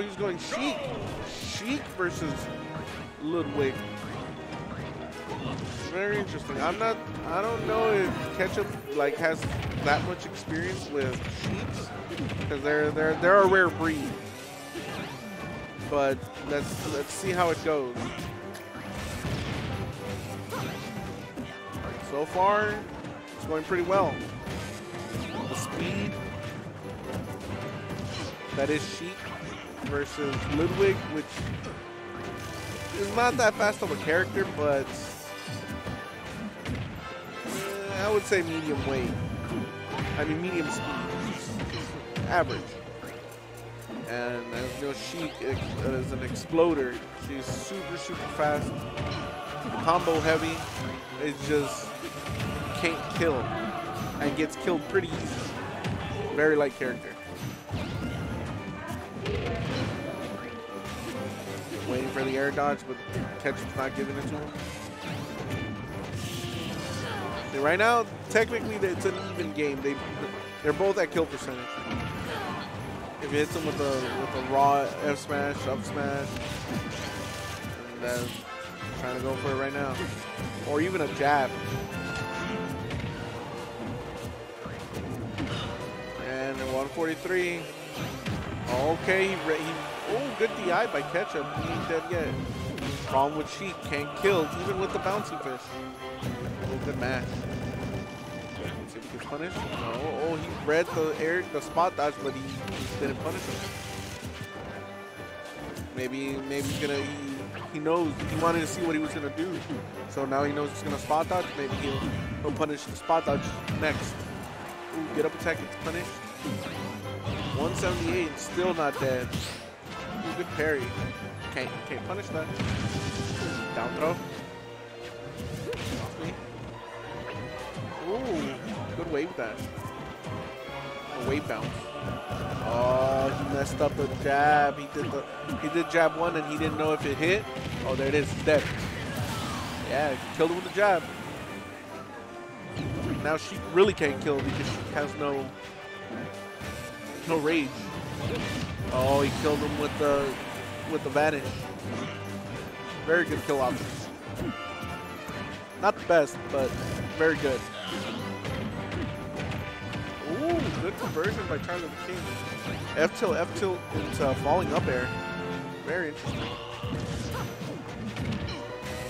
Oh, he's going Sheik. Sheik versus Ludwig. Very interesting. I'm not. I don't know if Ketchup like has that much experience with Sheiks because they're they're they're a rare breed. But let's let's see how it goes. So far, it's going pretty well. The speed that is Sheik versus Ludwig, which is not that fast of a character, but eh, I would say medium weight. I mean medium speed. Average. And as you know, Sheik is an exploder. She's super, super fast. Combo heavy. It just can't kill. And gets killed pretty easy. Very light character. For the air dodge, but Ketchup's not giving it to him. See, right now, technically, it's an even game. They, they're both at kill percentage. If he hits him with a with a raw F smash, up smash, and then trying to go for it right now, or even a jab. And 143. Okay, he, he oh good DI by Ketchup. He ain't dead yet. Problem with Sheik, can't kill even with the bouncy fish. Oh, good match punished? No. Oh, he read the air, the spot dodge, but he, he didn't punish him. Maybe, maybe he's gonna. He, he, knows. He wanted to see what he was gonna do, so now he knows he's gonna spot dodge. Maybe he'll he'll punish the spot dodge next. Ooh, get up attack gets punished. 178, still not dead. Good parry. Can't can't punish that. Down throw. Ooh. Good wave that. A wave bounce. Oh, he messed up the jab. He did the he did jab one and he didn't know if it hit. Oh, there it is. It's dead. Yeah, killed him with the jab. Now she really can't kill because she has no no rage. Oh, he killed him with the with the vanish. Very good kill option. Not the best, but very good. Ooh, good conversion by Charlie the King. F tilt, F tilt into uh, falling up air. Very interesting.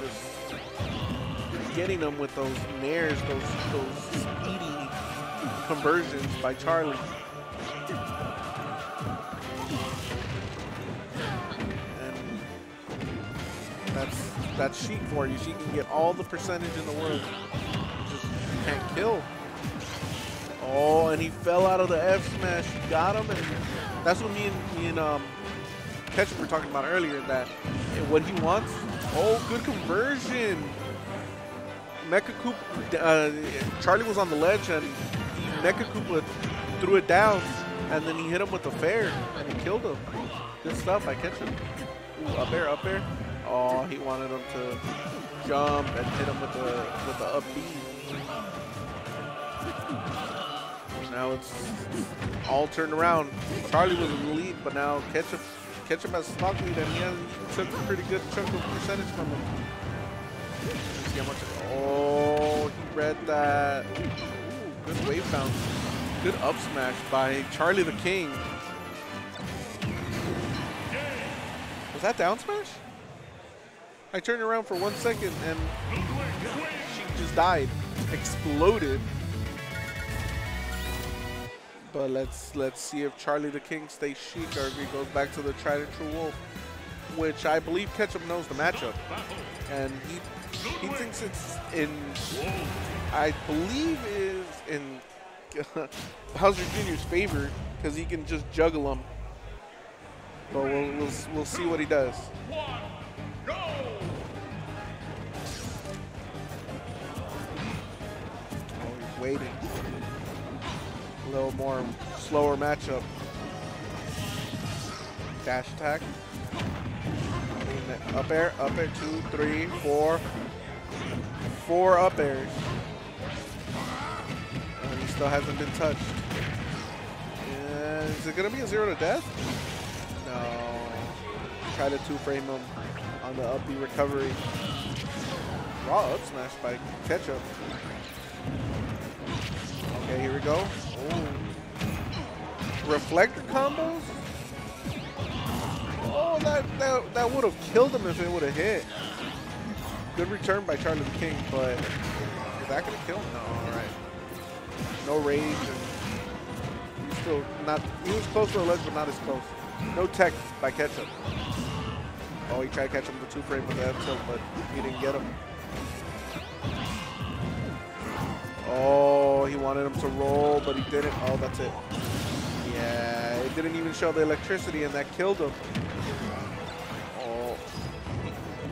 Just getting them with those nairs, those those speedy conversions by Charlie. That's that's Sheik for you. She can get all the percentage in the world. Just can't kill. Oh, and he fell out of the F smash. He got him, and that's what me and me and um, Ketchup were talking about earlier. That what he wants. Oh, good conversion. Mecha Koopa, uh, Charlie was on the ledge, and Mecha Koopa threw it down, and then he hit him with the fair, and he killed him. Good stuff. I catch him. Ooh, up air, up air. Oh, he wanted him to jump and hit him with the with the up B. Now it's all turned around. Charlie was in the lead, but now Ketchup, Ketchup has stock lead, and he, has, took a pretty good chunk of percentage from him. Let's see how much. Oh, he read that. Ooh, good wave bounce. Good up smash by Charlie the King. Was that down smash? I turned around for one second and she just died. Exploded. But let's let's see if Charlie the King stays Sheik or if he goes back to the tried and true wolf, which I believe Ketchup knows the matchup, and he he thinks it's in I believe is in Bowser Jr.'s favor because he can just juggle him. But we'll, we'll we'll see what he does. Waiting a little more slower matchup. Dash attack. Up air, up air, two, three, four. Four up airs. And he still hasn't been touched. Is it going to be a zero to death? No. try to two-frame him on the up B recovery. Raw up smash by Ketchup. Okay, here we go. Ooh. Reflector combos? Oh, that, that, that would have killed him if it would have hit. Good return by Charlie the King, but is that going to kill him? No, all right. No rage. And he's still not, he was close to the ledge, but not as close. No tech by Ketchup. Oh, he tried to catch him the two frame with that tilt, but he didn't get him. Oh, he wanted him to roll, but he didn't. Oh, that's it. Yeah, it didn't even show the electricity, and that killed him. Oh,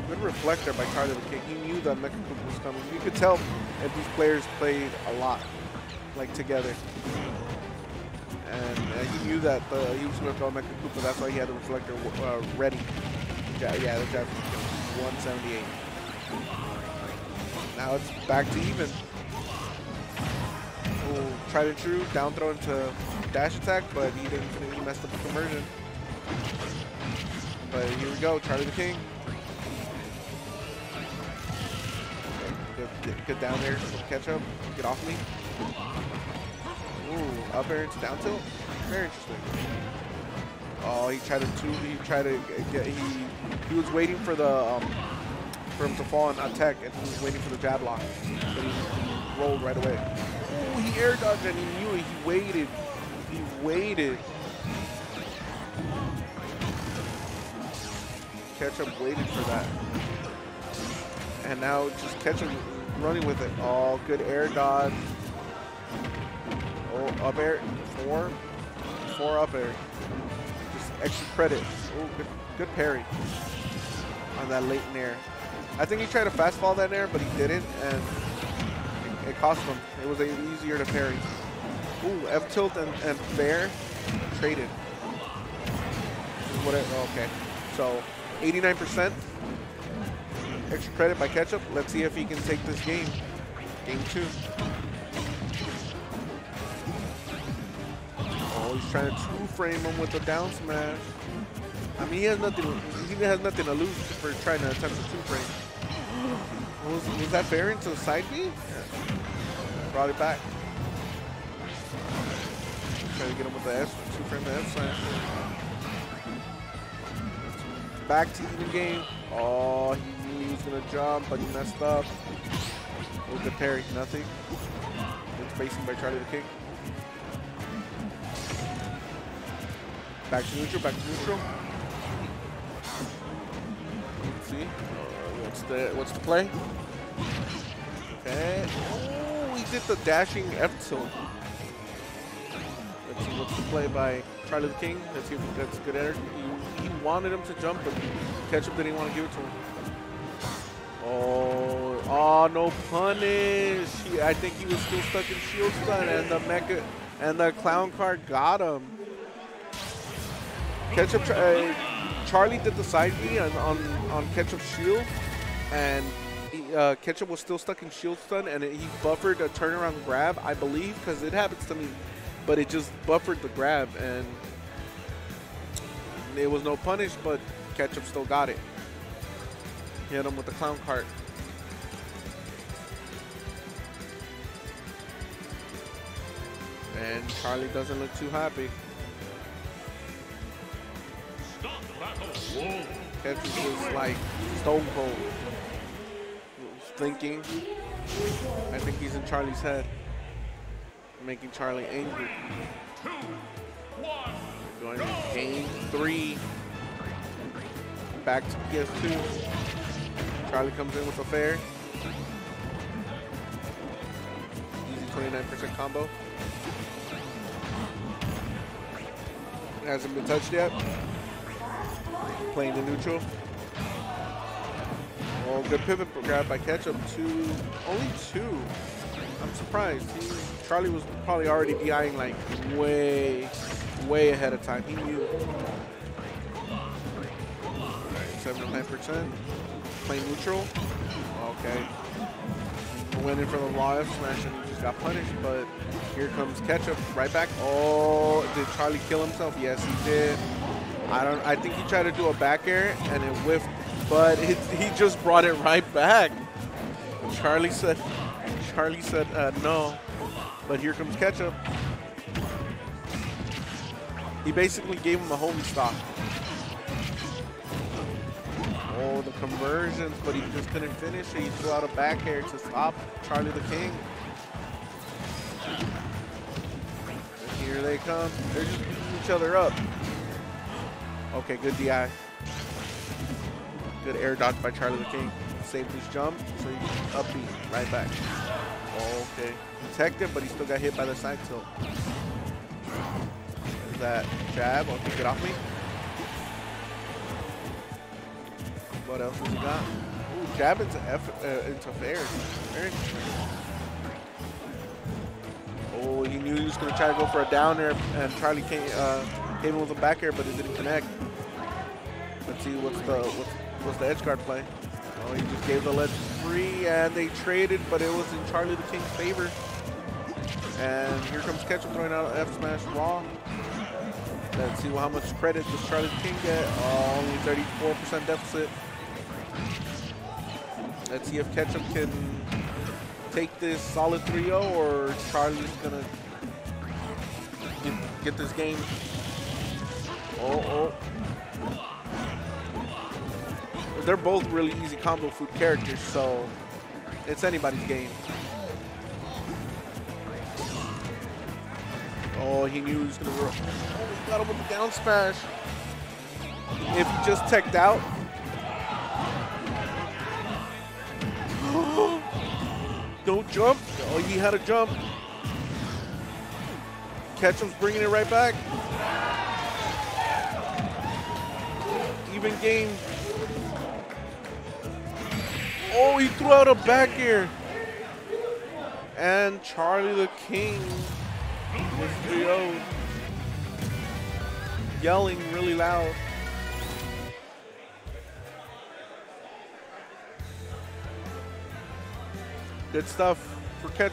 good reflector by Carter the King. He knew that Mecha Koopa was coming. You could tell if these players played a lot, like together. And uh, he knew that uh, he was going to throw Mecha Koopa. That's why he had the reflector uh, ready. Yeah, yeah, the Japanese 178. Now it's back to even. Tried and true, down throw into dash attack, but he didn't. He messed up the conversion. But here we go, Charlie the King. Good, down there, catch up, get off me. Ooh, up air into down tilt. Very interesting. Oh, he tried to two. He tried to get. He he was waiting for the um, for him to fall on attack, and he was waiting for the jab lock, but he rolled right away. He air dodged and he knew it. He waited. He waited. Ketchup waited for that, and now just Ketchup running with it. Oh, good air dodge. Oh, up air four, four up air Just extra credit. Ooh, good, good parry on that late nair. I think he tried to fast fall that nair, but he didn't, and it, it cost him. It was easier to parry. Ooh, F tilt and, and fair traded. What? Oh, okay, so 89% extra credit by Ketchup. Let's see if he can take this game. Game two. Oh, he's trying to two-frame him with a down smash. I mean, he has nothing. He has nothing to lose for trying to attempt a two-frame. Was, was that fair into the side B? Yeah. Brought it back. Trying to get him with the S two-frame the S smash. Back to even game. Oh, he knew he was gonna jump, but he messed up. Was the parry? Nothing. It's facing by Charlie the King. Back to neutral, back to neutral. Let's see. Uh, what's the what's the play? Okay. Did the dashing F tilt. Let's see what's the play by Charlie the King. Let's see if good energy. He, he wanted him to jump, but Ketchup didn't want to give it to him. Oh, oh no punish. He, I think he was still stuck in shield stun, and the mecha and the clown cart got him. Ketchup, uh, Charlie did the side B on, on, on Ketchup's shield, and uh, Ketchup was still stuck in shield stun, and he buffered a turnaround grab, I believe, because it happens to me, but it just buffered the grab, and it was no punish, but Ketchup still got it. Hit him with the clown cart. And Charlie doesn't look too happy. Tetris was like stone cold. Thinking. I think he's in Charlie's head. Making Charlie angry. Going to game three. Back to PS2. Charlie comes in with a fair. Easy 29% combo. Hasn't been touched yet playing the neutral. Good pivot grab by Ketchup. Two, only two. I'm surprised. He, Charlie was probably already behind like way, way ahead of time. He knew. Right, 79%. Play neutral. Okay. Went in for the raw F smash and just got punished, but here comes Ketchup right back. Oh, did Charlie kill himself? Yes, he did. I don't. I think he tried to do a back air and it whiffed, but it, he just brought it right back. Charlie said, Charlie said uh, no, but here comes Ketchup. He basically gave him a homie stock. Oh, the conversions, but he just couldn't finish it. He threw out a back air to stop Charlie the King. And here they come. They're just beating each other up. Okay, good DI. Good air dodge by Charlie the King. Saved his jump, so he can up B right back. Okay. Protected, but he still got hit by the side tilt. There's that jab. Okay, get off me. What else has he got? Ooh, jab into, F, uh, into fair. Very Oh, he knew he was going to try to go for a down air, and Charlie came, uh, came in with a back air, but it didn't connect. Let's see what's the what's, what's the edge guard play. Oh, he just gave the ledge free, and they traded, but it was in Charlie the King's favor. And here comes Ketchup throwing out F smash raw. Let's see how much credit does Charlie the King get. Oh, only 34% deficit. Let's see if Ketchup can take this solid 3-0 or Charlie's gonna get, get this game. Oh, oh. They're both really easy combo food characters, so it's anybody's game. Oh, he knew he was gonna roll. Oh, he got him with the down smash. If he just teched out. Don't jump. Oh, he had a jump. Ketchup's bringing it right back. Even game. Oh, he threw out a back air. And Charlie the King was 3 Yelling really loud. Good stuff for catch.